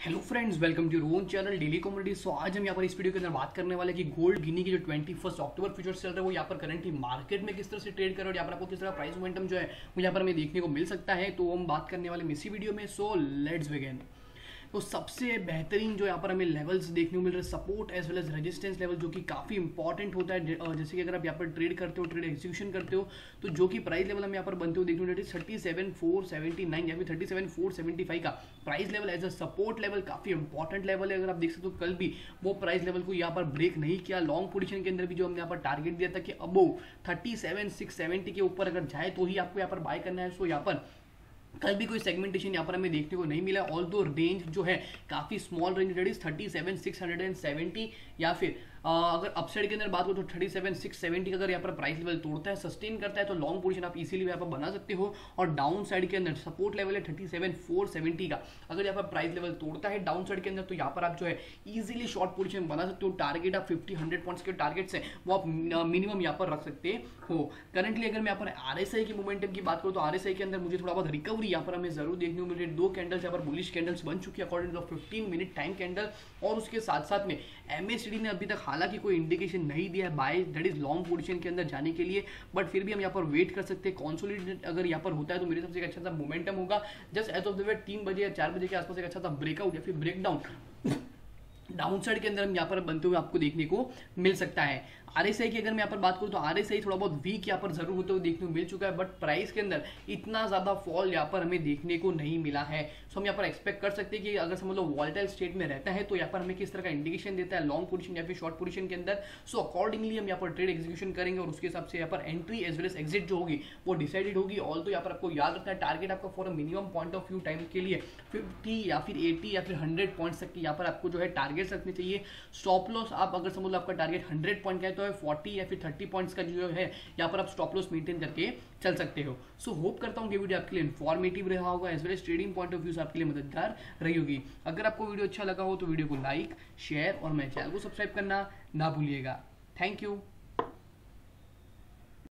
Hello friends welcome to Ron channel daily comedy so आज हम यहाँ पर इस वीडियो के अंदर बात करने वाले कि गोल्ड गिनी की जो 21 अक्टूबर फ्यूचर चल रहा है, वो यहाँ पर करंटली मार्केट में किस तरह से ट्रेड कर रहा है और यहाँ पर आपको किस तरह प्राइस मोमेंटम जो है, वो यहाँ पर हमें देखने को मिल सकता है। तो हम बात करने वाले इसी वीडियो में। सो लेट्स बिगेन तो सबसे बेहतरीन जो यहाँ पर हमें लेवल्स देखने को मिल रहे हैं support as well as resistance level जो कि काफ़ी इंपॉर्टेंट होता है जैसे कि अगर आप यहाँ पर ट्रेड करते हो ट्रेड एग्जीक्यूशन करते हो तो जो कि प्राइस लेवल हम यहाँ पर बनते हो देखने thirty seven four seventy nine या फिर thirty seven four seventy five का price level as a support level काफ़ी इंपॉर्टेंट लेवल है। अगर आप देख सकते हो, कल भी वो प्राइस लेवल को यहाँ पर ब्रेक नहीं किया लॉन्ग पोजिशन के अंदर भी जो हमने यहाँ पर टारगेट दिया था कि above thirty seven six seventy के ऊपर अगर जाए तो ही आपको यहाँ पर बाय करना है। सो यहाँ पर कल भी कोई सेगमेंटेशन यहाँ पर हमें देखने को नहीं मिला ऑल दो रेंज जो है काफ़ी small range is thirty seven six hundred and seventy या फिर अगर अपसाइड के अंदर बात करो तो थर्टी सेवन सिक्स सेवेंटी अगर यहाँ पर प्राइस लेवल तोड़ता है सस्टेन करता है तो लॉन्ग पोजिशन आप इसीलिए यहाँ पर बना सकते हो। और डाउन साइड के अंदर सपोर्ट लेवल है थर्टी सेवन फोर सेवेंटी का। अगर यहाँ पर प्राइस लेवल तोड़ता है डाउन साइड के अंदर तो यहाँ पर आप जो है इजिली शॉर्ट पोजिशन बना सकते हो। टारगेट आप फिफ्टी हंड्रेड पॉइंट्स के टारगेट्स है, वो आप मिनिमम यहाँ पर रख सकते हो। करंटली अगर मैं यहाँ पर आर एस आई की मोमेंटम की बात करूँ तो आर के अंदर मुझे थोड़ा बहुत रिकवरी यहाँ पर हमें ज़रूर देखने को मिल रही है दो कैंडल्स यहाँ पर बुलिश कैंडल्स बन चुकी है according to fifteen minute time candle और उसके साथ साथ में एमएसडी ने अभी तक हालाँकि कोई इंडिकेशन नहीं दिया है by that is long position के अंदर जाने के लिए बट फिर भी हम यहाँ पर वेट कर सकते हैं। कॉन्सोलिडेट अगर यहाँ पर होता है तो मेरे सबसे एक अच्छा सा मोमेंटम होगा। Just as of the way तीन बजे या चार बजे के आसपास एक अच्छा सा ब्रेकआउट या फिर ब्रेकडाउन डाउन साइड के अंदर हम यहाँ पर बनते हुए आपको देखने को मिल सकता है आर एस आई की अगर मैं यहाँ पर बात करूँ तो आर एस आई थोड़ा बहुत वीक यहाँ पर ज़रूर होते हुए देखने को मिल चुका है बट प्राइस के अंदर इतना ज़्यादा फॉल यहाँ पर हमें देखने को नहीं मिला है सो हम यहाँ पर एक्सपेक्ट कर सकते हैं कि अगर समझ लो वॉल्टाइल स्टेट में रहता है तो यहाँ पर हमें किस तरह का इंडिकेशन देता है लॉन्ग पोजिशन या फिर शॉर्ट पोजिशन के अंदर सो अकॉर्डिंगली हम यहाँ पर ट्रेड एग्जीक्यूशन करेंगे और उसके हिसाब से यहाँ पर entry as well as exit जो होगी वो डिसाइडेड होगी ऑल तो यहाँ पर आपको याद रखना है टारगेट आपका for minimum point of view time के लिए फिफ्टी या फिर एटी या फिर हंड्रेड पॉइंट्स तक की यहाँ पर आपको जो है टारगेट रखने चाहिए। स्टॉप लॉस आप अगर समझ लो आपका टारगेट हंड्रेड पॉइंट का है तो फोर्टी या फिर थर्टी पॉइंट्स का जो है, यहाँ पर आप स्टॉप लॉस मेंटेन करके चल सकते हो। सो होप करता हूँ कि वीडियो आपके लिए इन्फॉर्मेटिव रहा होगा as well as trading point of view आपके लिए मददगार रही होगी। अगर आपको वीडियो अच्छा लगा हो तो वीडियो को लाइक शेयर और मेरे चैनल को सब्सक्राइब करना ना भूलिएगा। Thank you